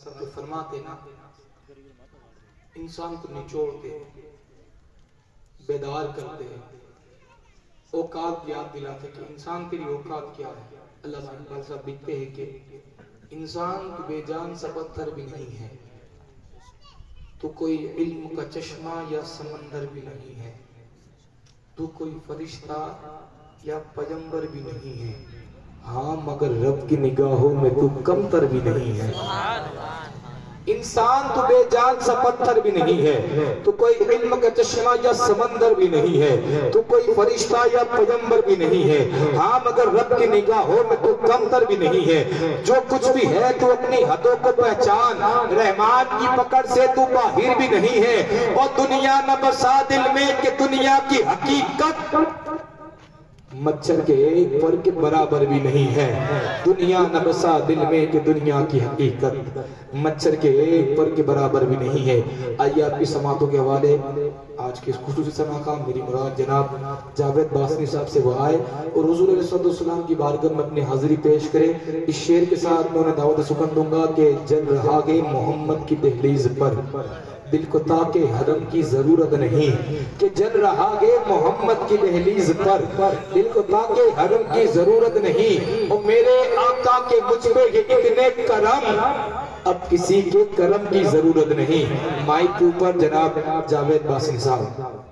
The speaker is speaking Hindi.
सब जो फरमाते ना, इंसान को निचोड़ते, बेदार करते औकात याद दिलाते कि इंसान तेरी औकात क्या है। अल्लाह इकबाल साहब लिखते हैं कि इंसान तो बेजान सा पत्थर भी नहीं है तो कोई इल्म का चश्मा या समंदर भी नहीं है तो कोई फरिश्ता या पयंबर भी नहीं है। हाँ मगर रब की निगाहों में तू कमतर भी नहीं है। इंसान तो बेजान सा पत्थर भी नहीं है तो कोई इल्म का चश्मा या समंदर भी नहीं है तो कोई फरिश्ता या पैगंबर भी नहीं है। हाँ मगर रब की निगाहों में तो कमतर भी नहीं है। जो कुछ भी है तो अपनी हदों को पहचान, रहमान की पकड़ से तू बाहिर भी नहीं है। और दुनिया न बसा दिल में कि दुनिया की हकीकत मच्छर के एक पर के बराबर भी नहीं है। दुनिया न बसा दिल में कि दुनिया की हकीकत। मच्छर के एक पर के बराबर भी नहीं है। आइए आपकी समातों के हवाले। आज के खुशूसी समा का मेरी मुराद जनाब जावेद बासनी साहब से वो आए और हजूर सलाम की बारगाह में अपनी हाजिरी पेश करे। इस शेर के साथ मैं उन्हें दावत सुकन दूँगा कि जल रहा गे मोहम्मद की दहलीज पर। दिल को ताके हरम की ज़रूरत नहीं कि जल रहा गे मोहम्मद की दहलीज पर। दिल को ताके हरम की ज़रूरत नहीं। और मेरे आका के मुझ पे ये इतने करम। अब किसी के करम की ज़रूरत नहीं। माइक ऊपर जनाब जावेद बासिन साहब।